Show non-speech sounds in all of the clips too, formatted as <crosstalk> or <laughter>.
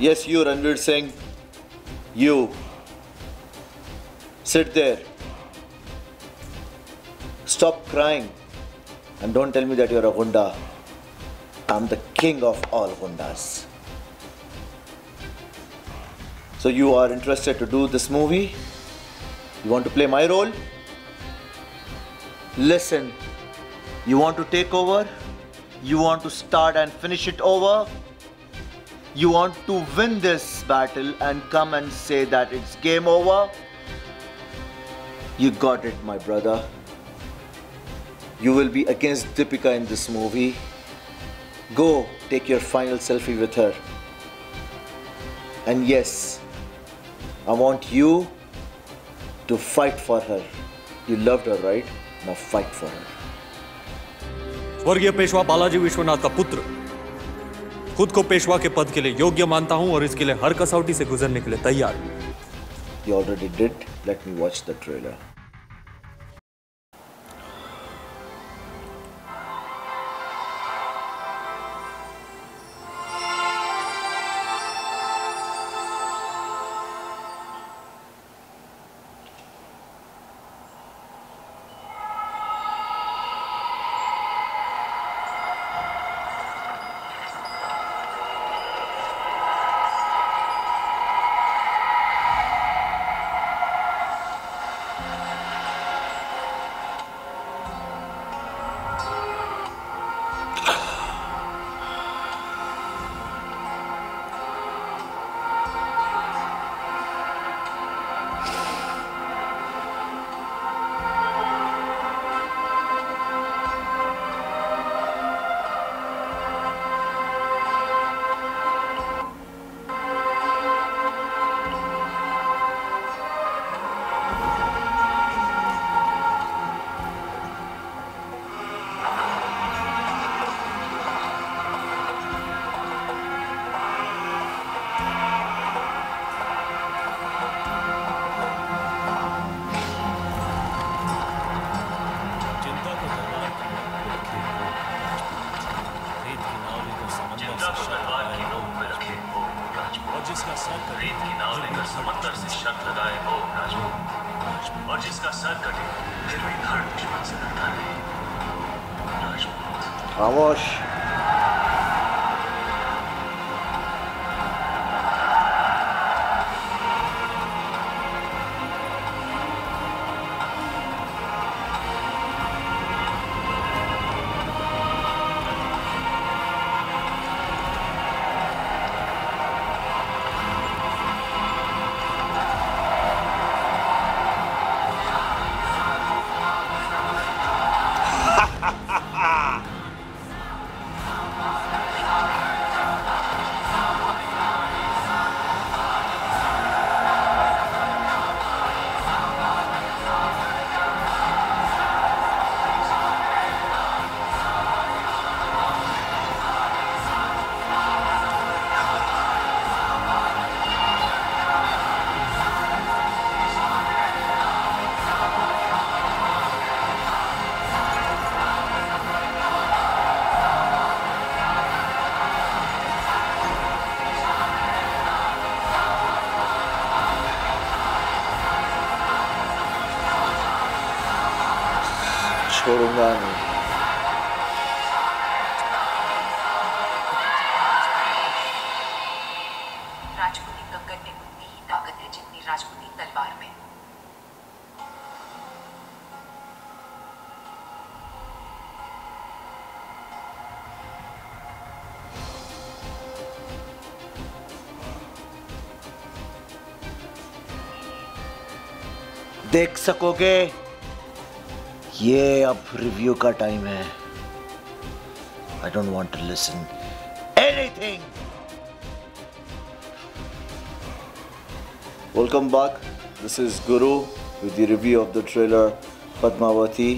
Yes, you, Ranveer Singh. You. Sit there. Stop crying. And don't tell me that you're a gunda. I'm the king of all gundas. So you are interested to do this movie? You want to play my role? Listen, you want to take over? You want to start and finish it over? You want to win this battle and come and say that it's game over? You got it, my brother. You will be against Deepika in this movie. Go take your final selfie with her. And yes, I want you to fight for her. You loved her, right? Now fight for her. स्वर्गीय पेशवा बालाजी विश्वनाथ का पुत्र खुद को पेशवा के पद के लिए योग्य मानता हूँ और इसके लिए हर कसौटी से गुजरने के लिए तैयार हूँ You already did. Let me watch the trailer. Całość. छोड़ूँगा नहीं राजपूती कंगन में उतनी ही ताकत है जितनी राजपूती तलवार में। देख सकोगे? ये अब रिव्यू का टाइम है I don't want to listen anything Welcome back. This is Guru with the review of the trailer Padmavati.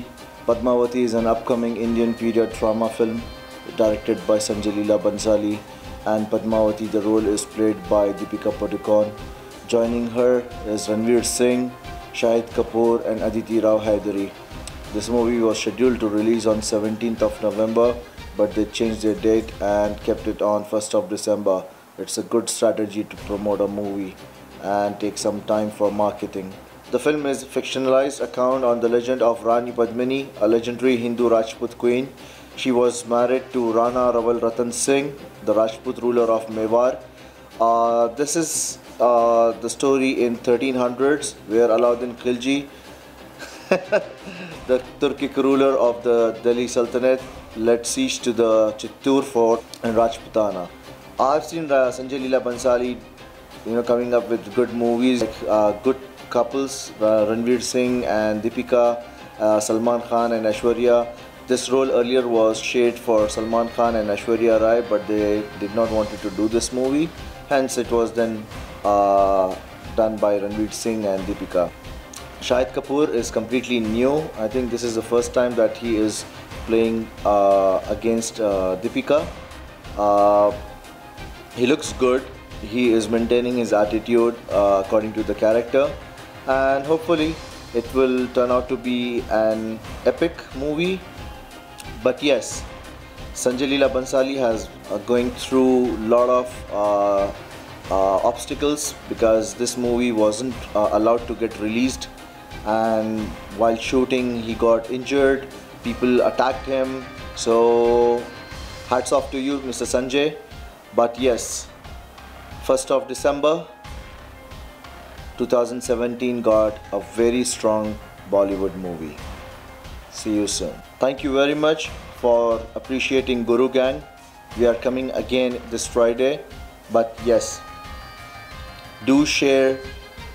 Padmavati is an upcoming Indian period drama film directed by Sanjay Leela Bhansali and Padmavati the role is played by Deepika Padukone. Joining her is Ranveer Singh, Shahid Kapoor and Aditi Rao Hydari. This movie was scheduled to release on 17th of November but they changed their date and kept it on 1st of December. it's a good strategy to promote a movie and take some time for marketing. The film is a fictionalized account on the legend of Rani Padmini, a legendary Hindu Rajput queen. She was married to Rana Rawal Ratan Singh, the Rajput ruler of Mewar. Uh, this is uh, the story in 1300s where Alauddin Khilji, <laughs> the Turkic ruler of the Delhi Sultanate, led siege to the Chittor fort in Rajputana. I've seen uh, Sanjay Leela Bhansali, you know, coming up with good movies, like uh, good couples, uh, Ranveer Singh and Deepika, uh, Salman Khan and Aishwarya. This role earlier was shared for Salman Khan and Aishwarya Rai, but they did not want to do this movie. Hence, it was then uh, done by Ranveer Singh and Deepika. Shahid Kapoor is completely new. I think this is the first time that he is playing uh, against uh, Deepika. Uh, he looks good. He is maintaining his attitude uh, according to the character, and hopefully, it will turn out to be an epic movie. But yes, Sanjay Leela Bhansali has uh, going through a lot of uh, obstacles because this movie wasn't allowed to get released and while shooting he got injured. People attacked him. So hats off to you mr sanjay. But yes 1st of december 2017 got a very strong bollywood movie. See you soon. Thank you very much for appreciating guru gang. We are coming again this friday. But yes do share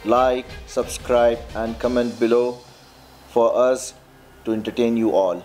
like subscribe and comment below for us to entertain you all